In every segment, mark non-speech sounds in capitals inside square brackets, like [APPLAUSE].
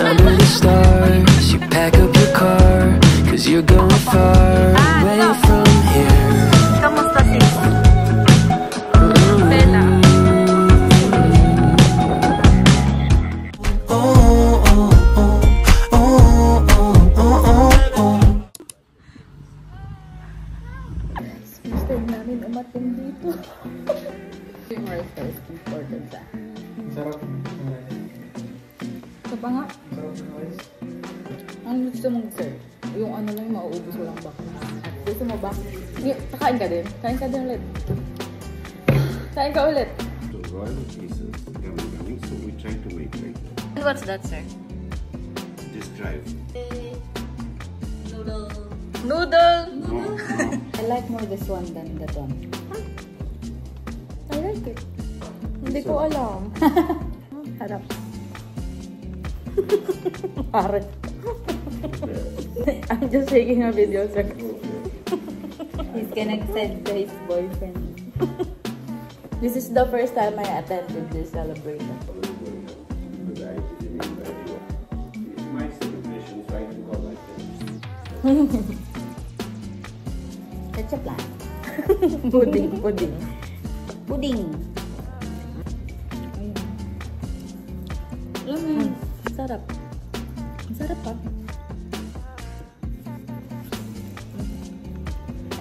under the stars. You pack up your car, cause you're going Y- Kain ka din? Kain ka din ulit. Kain ka ulit. So royal pieces gummy gummy. So we try to make like And what's that, sir? this drive. Noodle. No, no. [LAUGHS] I like more this one than that one. I like it. Hindi ko alam. [LAUGHS] Harap. [LAUGHS] Pare. I'm just taking a video, sir. He's gonna send to his boyfriend. [LAUGHS] This is the first time I attended this celebration. [LAUGHS] It's my celebration, so I can like this. That's a plan. [LAUGHS] pudding, pudding. Pudding.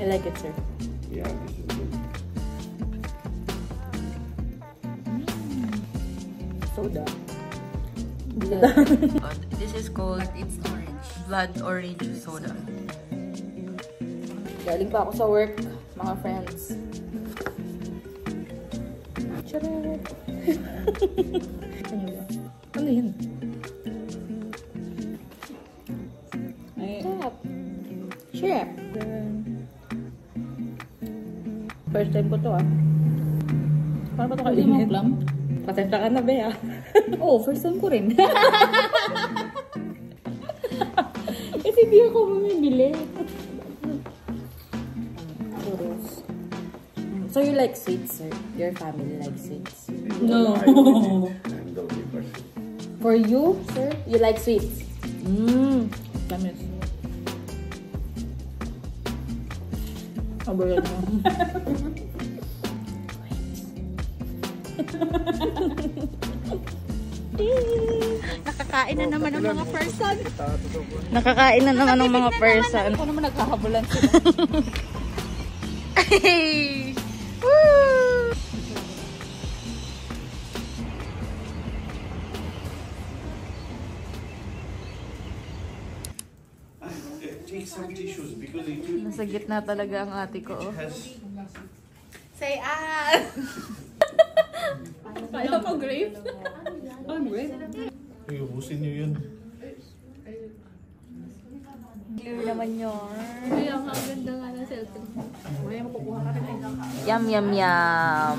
I like it, sir. Yeah, this is good. Soda. [LAUGHS] This is called It's orange. blood orange soda. Galing pa ako sa work, mga friends. Charot! ano [LAUGHS] ba? Ano yun? Ay, Sarap. Shrimp. First time ko to ah. Paano ba ito Hindi mo kainin? plum? Pasensya ka na, be ah. [LAUGHS] Oh, first time ko rin. [LAUGHS] Kasi di ako. Churros. So you like sweets, sir? Your family likes sweets? No. [LAUGHS] For you, sir, you like sweets? Mmm. Tamis. Abayan mo. Nakakain na naman ng mga person. Nakakain na naman ng mga person. Ako naman naghahabulan sila. [LAUGHS] some tissues because it will- Nasa gitna talaga ang ate ko. Oh. has Say ah! [LAUGHS] Kaya mo grape? I'm great. Uy, ubusin niyo yun. Clear naman yun. Kaya ang ganda nga ng cellphone. Kaya makukuha ka rin. Yum, yum, yum.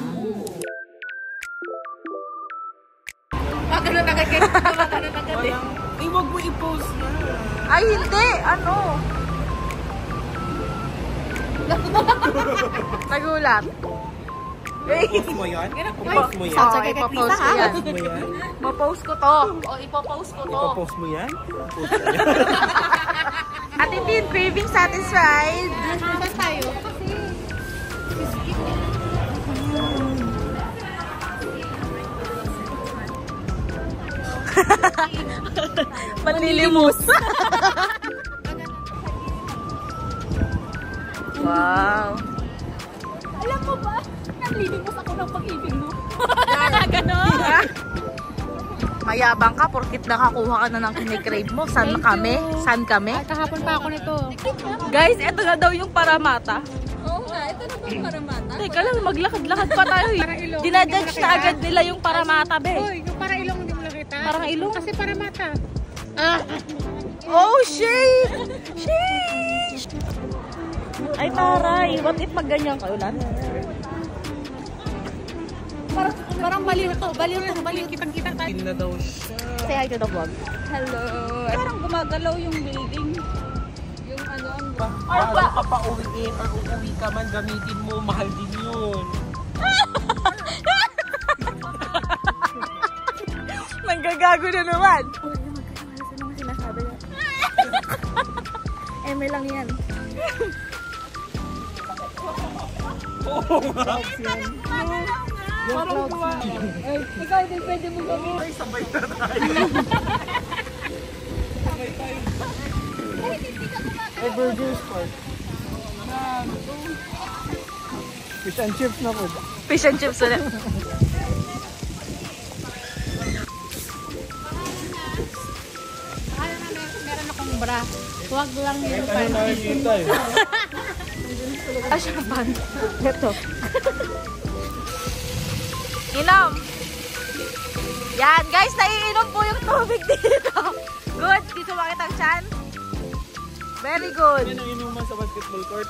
Magkaroon agad kayo. Magkaroon agad eh. Ay, wag mo i-post na. Ay, hindi! Ano? [LAUGHS] Nagulat. Post mo yan? Post mo yan? Oo, Lisa, ko yan. Post mo yan? Ipapost ko to. O, ipapost ko to. Ipapost mo yan? Yan? Ate Tin, craving satisfied. Saan tayo? [LAUGHS] Manlilimos. [LAUGHS] wow. Alam mo ba? Nanlilimos ako ng pag-ibig mo. [LAUGHS] Ganon. Mayabang ka porkit nakakuha ka na ng kinikrave mo. San kami? San kami? Kahapon pa ako nito. Guys, eto na daw yung paramata. Oo nga, ito na ba para mata? Teka lang, maglakad-lakad pa tayo. eh. Dinadjudge na agad nila yung paramata, be. yung para ilong hindi mo nakita. Parang ilong. Kasi para mata. Oh, shit! Shit! Ay, taray. What if pag ganyan ka ulan? Parang, parang baliw to, baliw to, baliw. Kitang-kita tayo. Na daw siya. Say hi to the vlog. Hello. Parang gumagalaw yung building. Yung ano, ang Paano ka pa uwiin or uuwi ka man, gamitin mo, mahal din yun. [LAUGHS] Nanggagago na naman. niya. [LAUGHS] Eme lang yan. Parang gawa. Ay, ikaw din pwede mo gawin. Ay, sabay na tayo. Ay, Burgers Park. Fish and chips na po. Fish and chips ulit. Meron akong bra. Huwag lang yun. Ano nakikita [LAUGHS] eh. Asyapan. Ito. [LAUGHS] Inom. Yan, guys, naiinom po yung tubig dito. [LAUGHS] Good. Di sumakit ang chan. Very good. Yan ang inuman sa basketball court.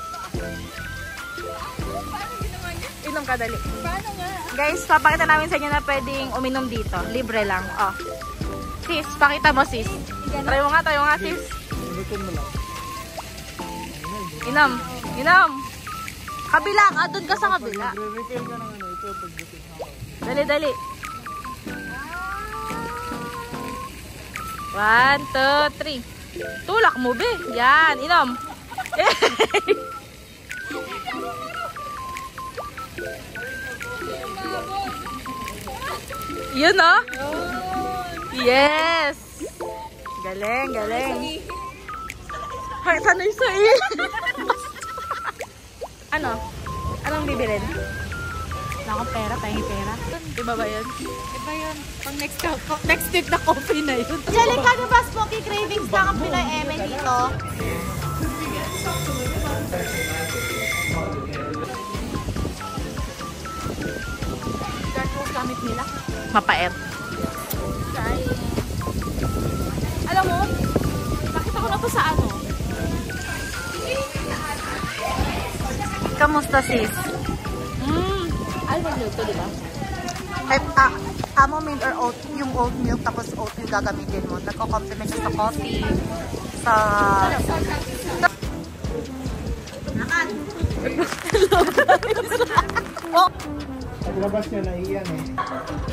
Inom ka dali. Paano nga? Guys, papakita namin sa inyo na pwedeng uminom dito. Libre lang. Oh. Sis, pakita mo sis. Try mo nga, tayo nga sis. Mo. Inom. Inom. Kabila ka, doon ka sa kabila. Re-refill ka ng ano, ito pagdating ako. Dali, dali. One, two, three. Tulak mo, be. Yan, inom. [LAUGHS] Yun, oh. Yes. Galing, galing. Ay, sanay sa. [LAUGHS] ano? Anong bibilin? Wala akong pera, pahingi pera. Iba ba yun? Iba yun. Pang next, next week na coffee na yun. Angelica, ano ba smoky cravings na ang Pinoy Eme dito? Gamit nila. Mapait. Alam mo, nakita ko na to sa ano. Kamusta sis? Mm. Almond milk to, di ba? Ay, ah, amo milk or oat, yung oat milk tapos oat yung gagamitin mo. Nagko-complement siya sa coffee, sa... Nakan! oh, Paglabas niya, naiyan eh.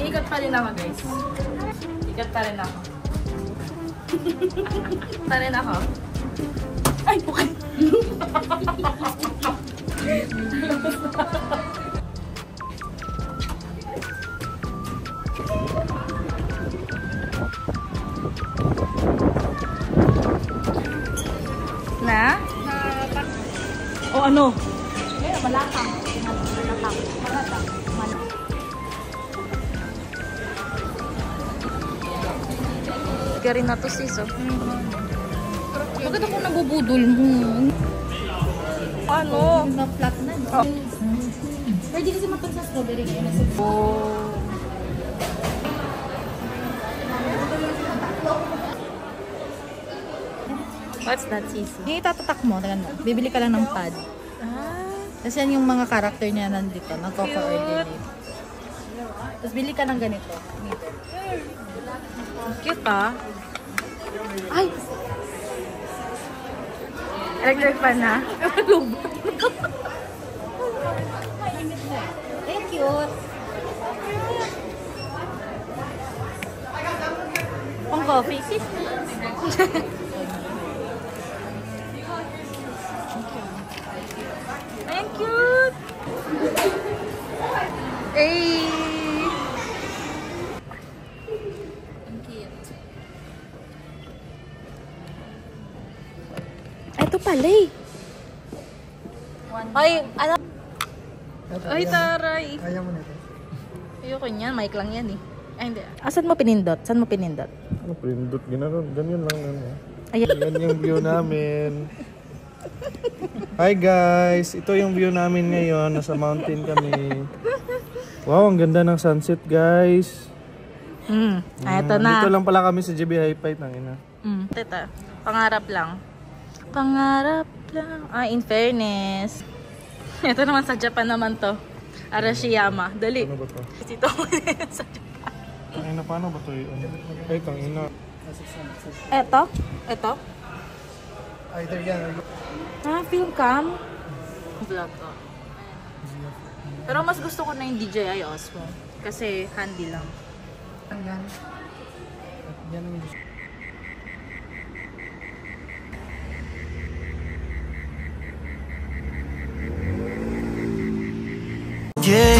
Iikot pa rin ako guys. Ikat pa rin ako. pa rin ako. Ay, okay. Na? O ano? Meron, malakang. Malakang. Malakang. Ka rin na to sis oh. Bakit ako nabubudol mo? Ano? Na flat na, no? Oh. Pwede kasi matag sa strawberry ngayon. Nasa What's that sis? Yung itatatak mo, tingnan mo. Bibili ka lang ng pad. Ah, Kasi yan yung mga character niya nandito. Nagko-coordinate. Tapos bili ka ng ganito. Dito. cute ah. Ay! Electric fan na. Eh, cute. Pang coffee [LAUGHS] Ito pala eh. Ay, ano? Ay, taray. Kaya mo na ito. Ayoko niyan, mic lang yan eh. Ay, hindi. Asan mo pinindot? Saan mo pinindot? Ano, prindot, gano'n, ganyan lang. Ano. Ayan. Yan yung view namin. Hi guys! Ito yung view namin ngayon. Nasa mountain kami. Wow, ang ganda ng sunset guys. Hmm, ah, ito Mm, na. Dito lang pala kami sa JB High Fight ng ina. Hmm, teta. Pangarap lang. Pangarap lang. Ah, in fairness. [LAUGHS] Ito naman sa Japan naman to. Arashiyama. Dali. Ano ba to? Ito [LAUGHS] sa Japan. Ang ina, paano ba to? Ay, kang ina. Ito? Ito? Either yan or Ah, film cam? Vlog ko. Pero mas gusto ko na yung DJI Osmo. Kasi handy lang. yan ang gusto. Yeah.